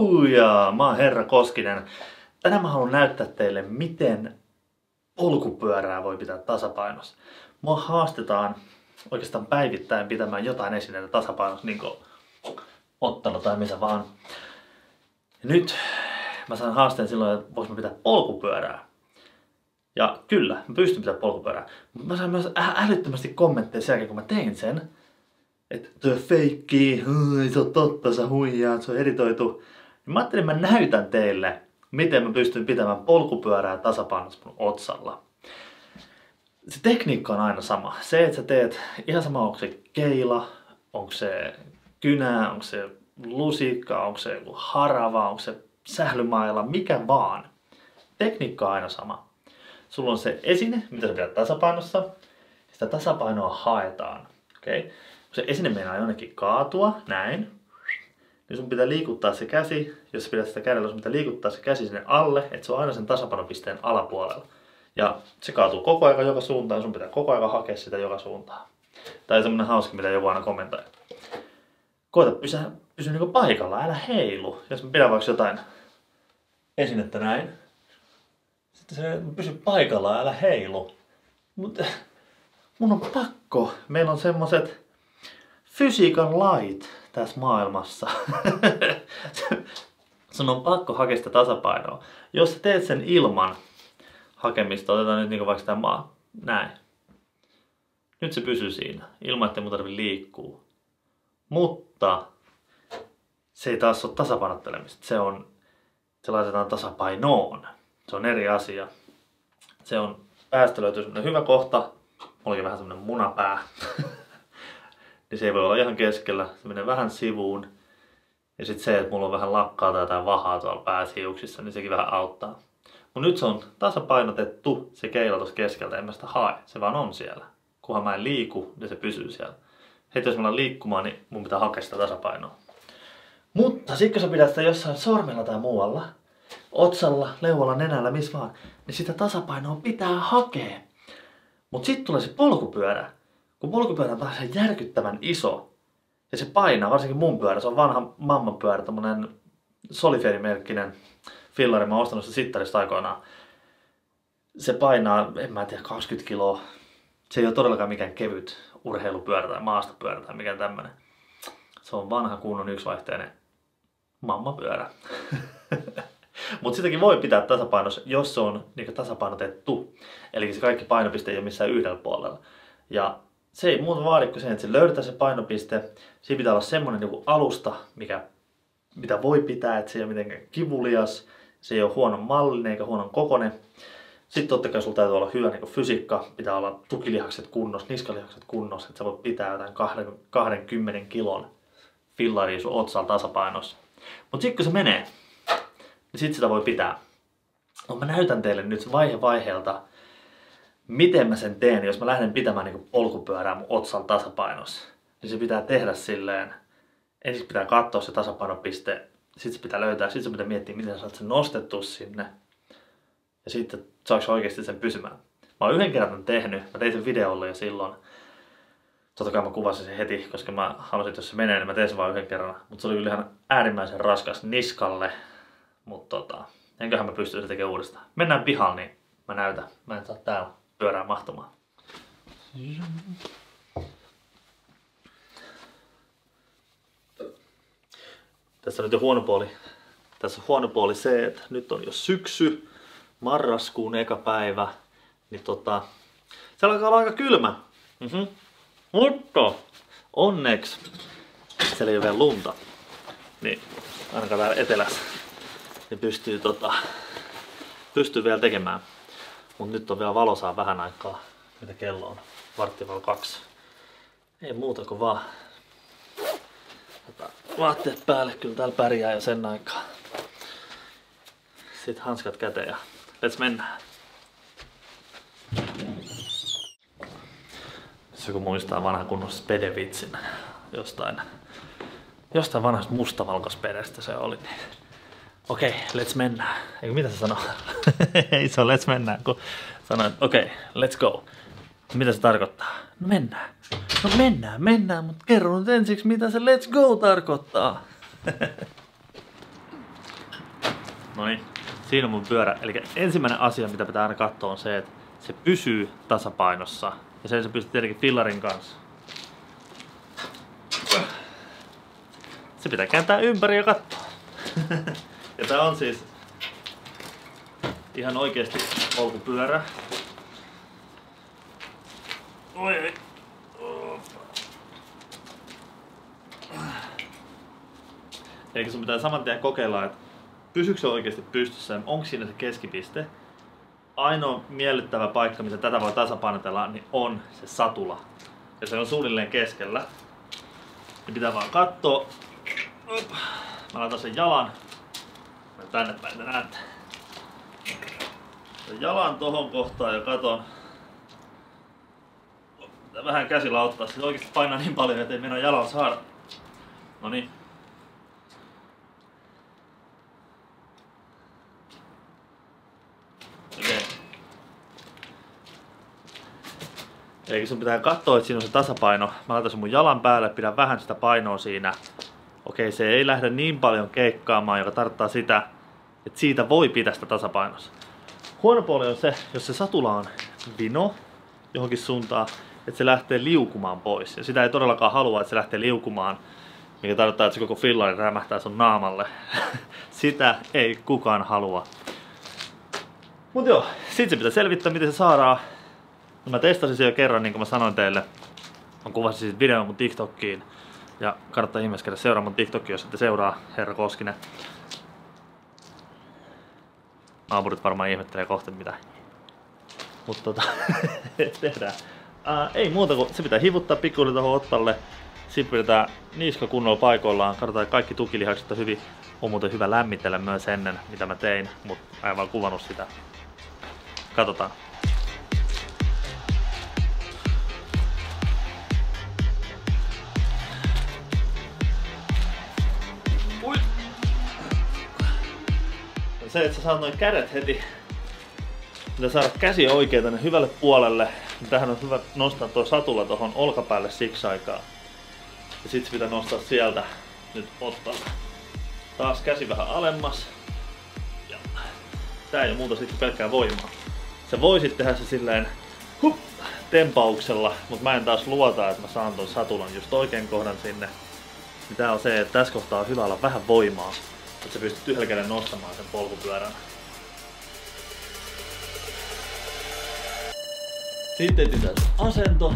Halleluja! Mä oon Herra Koskinen. Tänään mä haluan näyttää teille, miten polkupyörää voi pitää tasapainossa. Mua haastetaan oikeastaan päivittäin pitämään jotain esineitä tasapainossa, niin kuin ottelu tai missä vaan. Ja nyt mä saan haasteen silloin, että vois mä pitää polkupyörää. Ja kyllä, mä pystyn pitämään polkupyörää. Mutta mä sain myös älyttömästi kommentteja sen jälkeen, kun mä tein sen että tuo feikki, ei se on totta, sä huijaat, se on editoitu. Mä ajattelin, mä näytän teille, miten mä pystyn pitämään polkupyörää tasapainossa mun otsalla. Se tekniikka on aina sama. Se, että sä teet ihan sama, onko se keila, onko se kynä, onko se lusikka, onko se joku harava, onko se sählymailla, mikä vaan. Tekniikka on aina sama. Sulla on se esine, mitä sä pidät tasapainossa. Sitä tasapainoa haetaan. Okay? kun se esine meinaa jonnekin kaatua, näin, niin sun pitää liikuttaa se käsi, jos pidät sitä kädellä, sun pitää liikuttaa se käsi sinne alle, että se on aina sen tasapainopisteen alapuolella. Ja se kaatuu koko ajan joka suuntaan sun pitää koko ajan hakea sitä joka suuntaan. Tai semmonen hauska, mitä joku aina kommentoi. Koita pysyä, pysyä niinku paikalla, älä heilu. Jos mä pidän vaikka jotain esinettä näin, sitten se pysy paikalla, älä heilu. Mutta mun on pakko. Meillä on semmoset fysiikan lait tässä maailmassa. Sun on pakko hakea sitä tasapainoa. Jos sä teet sen ilman hakemista, otetaan nyt niin vaikka tämä maa, näin. Nyt se pysyy siinä, ilman että mun tarvitse liikkuu. Mutta se ei taas ole tasapainottelemista. Se on, se laitetaan tasapainoon. Se on eri asia. Se on, päästä löytyy hyvä kohta. Mulla vähän semmonen munapää. niin se ei voi olla ihan keskellä. Se menee vähän sivuun. Ja sitten se, että mulla on vähän lakkaa tai jotain vahaa tuolla pääsiuksissa, niin sekin vähän auttaa. Mutta nyt se on tasapainotettu se keila tuossa keskeltä, en mä sitä hae. Se vaan on siellä. Kunhan mä en liiku, niin se pysyy siellä. Heti jos mä alan liikkumaan, niin mun pitää hakea sitä tasapainoa. Mutta sitten kun sä pidät sitä jossain sormella tai muualla, otsalla, leualla, nenällä, missä vaan, niin sitä tasapainoa pitää hakea. Mutta sitten tulee se polkupyörä, kun polkupyörä on taas järkyttävän iso, ja se painaa, varsinkin mun pyörä, se on vanha mamman pyörä, tämmönen Soliferi-merkkinen fillari, mä oon ostanut se sittarista aikoinaan. Se painaa, en mä tiedä, 20 kiloa. Se ei ole todellakaan mikään kevyt urheilupyörä tai maastopyörä tai mikään tämmönen. Se on vanha kunnon yksivaihteinen mammapyörä. Mutta sitäkin voi pitää tasapainossa, jos se on niin tasapainotettu. Eli se kaikki painopiste ei ole missään yhdellä puolella. Ja se ei muuta vaadi kuin sen, että se löydetään se painopiste. Siinä pitää olla semmoinen joku alusta, mikä, mitä voi pitää, että se ei ole mitenkään kivulias. Se ei ole huonon mallinen eikä huonon kokonen. Sitten totta kai sulla täytyy olla hyvä niin fysiikka, pitää olla tukilihakset kunnossa, niskalihakset kunnossa, että sä voit pitää jotain 20 kilon fillaria sun otsalla tasapainossa. Mutta sitten kun se menee, niin sitten sitä voi pitää. No mä näytän teille nyt vaihe vaiheelta, miten mä sen teen, jos mä lähden pitämään niin polkupyörää mun otsan tasapainossa, niin se pitää tehdä silleen, ensin pitää katsoa se tasapainopiste, sitten se pitää löytää, sitten se pitää miettiä, miten sä saat sen nostettua sinne, ja sitten saako oikeasti sen pysymään. Mä oon yhden kerran tehnyt, mä tein sen videolle jo silloin, totta kai mä kuvasin sen heti, koska mä halusin, että jos se menee, niin mä teen sen vain yhden kerran, mutta se oli kyllä ihan äärimmäisen raskas niskalle, mutta tota, enköhän mä pysty se tekemään uudestaan. Mennään pihalle, niin mä näytän. Mä en saa täällä pyörää mahtumaan. Tässä nyt jo huono puoli. Tässä on huono puoli se, että nyt on jo syksy, marraskuun eka päivä, niin tota, se alkaa olla aika kylmä. Mm-hmm. Mutta onneksi siellä ei ole vielä lunta. Niin ainakaan täällä etelässä niin pystyy, tota, pystyy vielä tekemään. Mutta nyt on vielä valosaa vähän aikaa. Mitä kello on? Varttival kaksi. Ei muuta kuin vaan vaatteet päälle. Kyllä täällä pärjää jo sen aikaa. Sitten hanskat käteen ja let's mennä. Jos joku muistaa vanha kunnon spedevitsin jostain, jostain vanhasta mustavalkospedestä se oli, niin okei, okay, let's mennä. Eikö mitä se sanoo? Ei se on let's mennä, kun että okei, okay, let's go. Mitä se tarkoittaa? No mennään. No mennään, mennään, mutta kerro nyt ensiksi, mitä se let's go tarkoittaa. No niin, siinä on mun pyörä. Eli ensimmäinen asia, mitä pitää aina katsoa, on se, että se pysyy tasapainossa. Ja sen se pystyy tietenkin fillarin kanssa. Se pitää kääntää ympäri ja katsoa. ja tää on siis ihan oikeasti polkupyörä. Oi, oi. Eli sun pitää saman tien kokeilla, että pysyykö se oikeasti pystyssä, onko siinä se keskipiste. Ainoa miellyttävä paikka, missä tätä voi tasapainotella, niin on se satula. Ja se on suunnilleen keskellä. Ja pitää vaan katsoa. Mä laitan sen jalan. Tänne päin, te näette. Sen jalan tohon kohtaan ja katon. Vähän käsillä ottaa, se oikeasti painaa niin paljon, ettei mennä jalan saada. No niin. Eli sun pitää katsoa, että siinä on se tasapaino. Mä laitan sen mun jalan päälle, pidän vähän sitä painoa siinä. Okei, se ei lähde niin paljon keikkaamaan, joka tarkoittaa sitä, että siitä voi pitää sitä tasapainossa. Huono puoli on se, jos se satula on vino johonkin suuntaan, että se lähtee liukumaan pois. Ja sitä ei todellakaan halua, että se lähtee liukumaan, mikä tarkoittaa, että se koko fillari rämähtää sun naamalle. sitä ei kukaan halua. Mut joo, sit se pitää selvittää, miten se saadaan. Mä testasin sen jo kerran, niin kuin mä sanoin teille. Mä kuvasin siis videon mun TikTokkiin. Ja kannattaa ihmeessä käydä seuraa mun TikTokia, jos ette seuraa Herra Koskinen. Naapurit varmaan ihmettelee kohta mitä. Mutta tota, tehdään. Ää, ei muuta kuin se pitää hivuttaa pikkuhiljaa tuohon ottalle. Sitten pidetään niska kunnolla paikoillaan. Katsotaan kaikki tukilihakset hyvin. On muuten hyvä lämmitellä myös ennen mitä mä tein, mutta mä en vaan kuvannut sitä. Katsotaan. Se, että sä saat noin kädet heti, mitä saada käsi oikein tänne hyvälle puolelle, niin tähän on hyvä nostaa tuo satula tuohon olkapäälle siksi aikaa. Ja sit se pitää nostaa sieltä nyt ottaa taas käsi vähän alemmas. Ja tää ei ole muuta sitten pelkkää voimaa. Sä voisit tehdä se silleen hup, tempauksella, mutta mä en taas luota, että mä saan ton satulan just oikein kohdan sinne. Niin tää on se, että tässä kohtaa on hyvä olla vähän voimaa että sä pystyt yhdellä kädellä nostamaan sen polkupyörän. Sitten etsitään asento.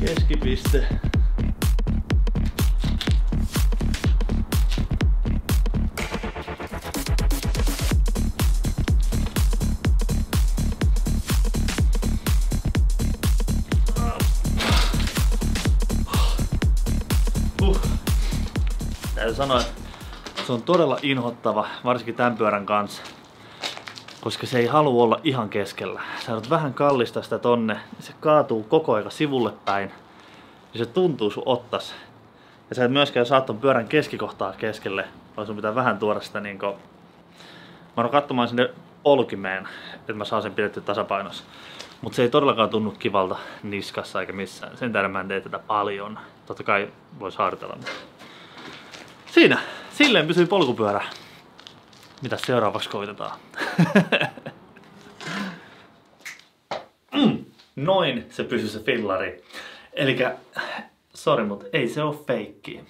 Keskipiste. Täytyy sanoa, että se on todella inhottava, varsinkin tämän pyörän kanssa. Koska se ei halua olla ihan keskellä. Sä joudut vähän kallista sitä tonne, niin se kaatuu koko aika sivulle päin. Ja se tuntuu sun ottas. Ja sä et myöskään saa ton pyörän keskikohtaa keskelle, vaan sun pitää vähän tuoda sitä niinku... Mä oon katsomaan sinne polkimeen, että mä saan sen pidetty tasapainossa. Mutta se ei todellakaan tunnu kivalta niskassa eikä missään. Sen tähden mä en tee tätä paljon. Totta kai vois harjoitella. Siinä, silleen pysyy polkupyörä. Mitä seuraavaksi koitetaan? mm, noin se pysyy se fillari. Eli sori, mutta ei se ole feikki.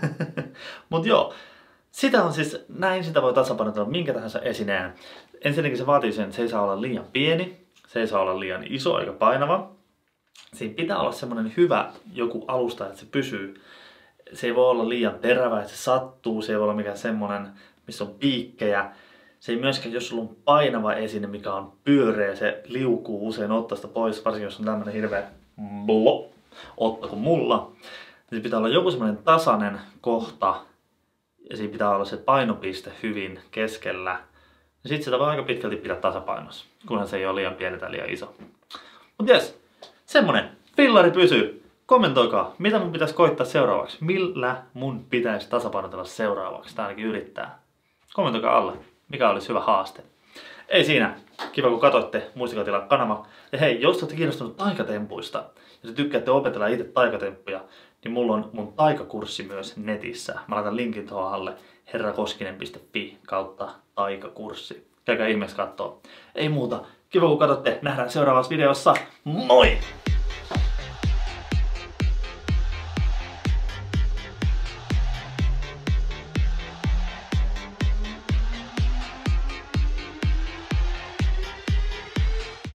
Mut joo, sitä on siis, näin sitä voi tasapainotella minkä tahansa esineen. Ensinnäkin se vaatii sen, että se ei saa olla liian pieni, se ei saa olla liian iso eikä painava. Siinä pitää olla semmonen hyvä joku alusta, että se pysyy se ei voi olla liian terävä, että se sattuu, se ei voi olla mikään semmonen, missä on piikkejä. Se ei myöskään, jos sulla on painava esine, mikä on pyöreä, se liukuu usein ottasta pois, varsinkin jos on tämmönen hirveä blo, otta kuin mulla. Niin pitää olla joku semmoinen tasainen kohta, ja siinä pitää olla se painopiste hyvin keskellä. Ja sit sitä voi aika pitkälti pitää tasapainossa, kunhan se ei ole liian pieni tai liian iso. Mut jes, semmonen fillari pysyy kommentoikaa, mitä mun pitäisi koittaa seuraavaksi. Millä mun pitäisi tasapainotella seuraavaksi, tai ainakin yrittää. Kommentoikaa alle, mikä olisi hyvä haaste. Ei siinä. Kiva kun katsoitte, muistakaa tilaa kanava. Ja hei, jos olette kiinnostunut taikatempuista, ja te tykkäätte opetella itse taikatemppuja, niin mulla on mun taikakurssi myös netissä. Mä laitan linkin tuohon alle herrakoskinen.fi kautta taikakurssi. Käykää ihmeessä kattoo. Ei muuta. Kiva kun katsotte. Nähdään seuraavassa videossa. Moi!